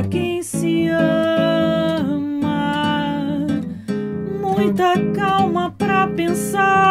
quem se ama. Muita calma pra pensar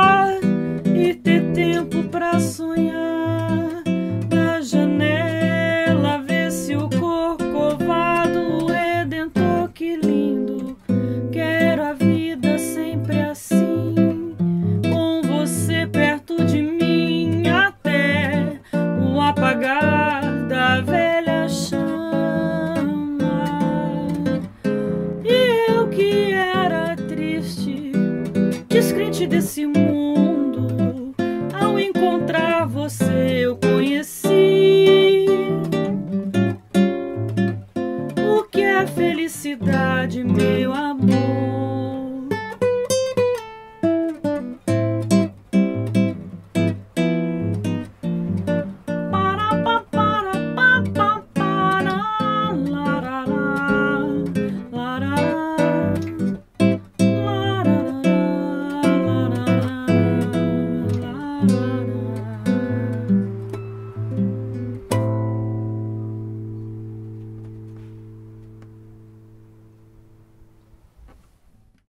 desse mundo. Ao encontrar você, eu conheci o que é felicidade, meu amor.